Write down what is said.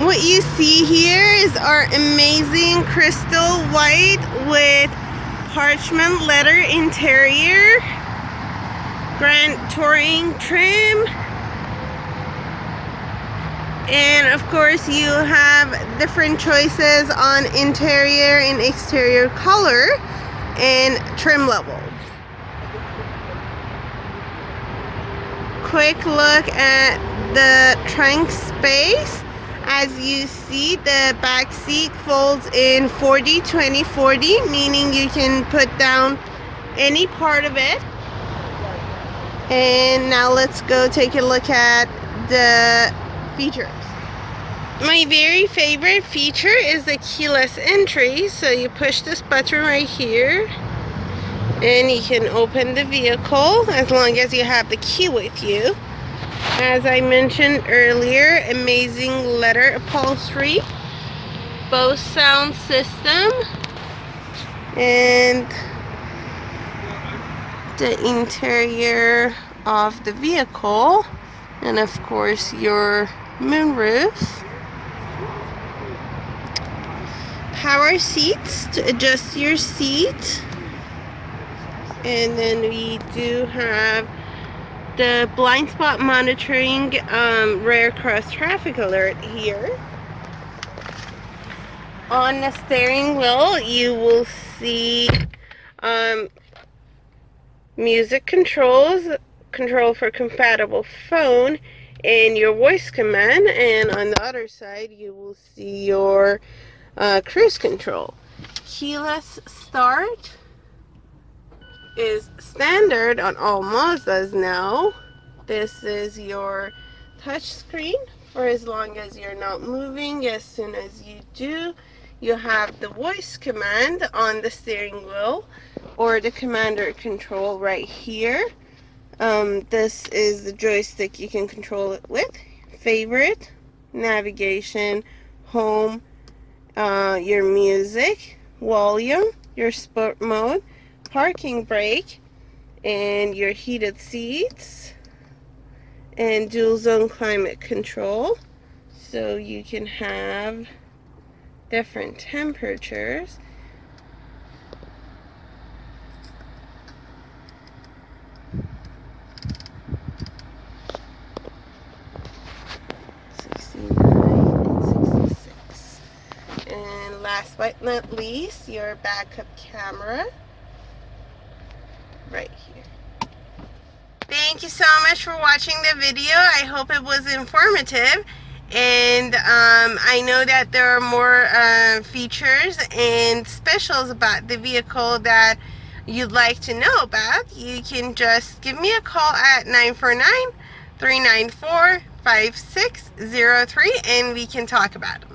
What you see here is our amazing crystal white with parchment leather interior, Grand Touring trim, and of course you have different choices on interior and exterior color and trim levels. Quick look at the trunk space. As you see, the back seat folds in 40, 20, 40, meaning you can put down any part of it. And now let's go take a look at the features. My very favorite feature is the keyless entry. So you push this button right here and you can open the vehicle as long as you have the key with you. As I mentioned earlier, amazing leather upholstery, Bose sound system, and the interior of the vehicle, and of course your moonroof. Power seats to adjust your seat. And then we do have the blind spot monitoring um, rear cross traffic alert here. On the steering wheel, you will see um, music controls, control for compatible phone, and your voice command. And on the other side, you will see your uh, cruise control. Keyless start is standard on all Mazdas now. This is your touch screen for as long as you're not moving. As soon as you do, you have the voice command on the steering wheel or the commander control right here. Um, this is the joystick you can control it with. Favorite, navigation, home, uh, your music, volume, your sport mode, parking brake, and your heated seats, and dual zone climate control. So you can have different temperatures. And last but not least, your backup camera right here. Thank you so much for watching the video. I hope it was informative. And um, I know that there are more uh, features and specials about the vehicle that you'd like to know about. You can just give me a call at 949 394 5603 and we can talk about them.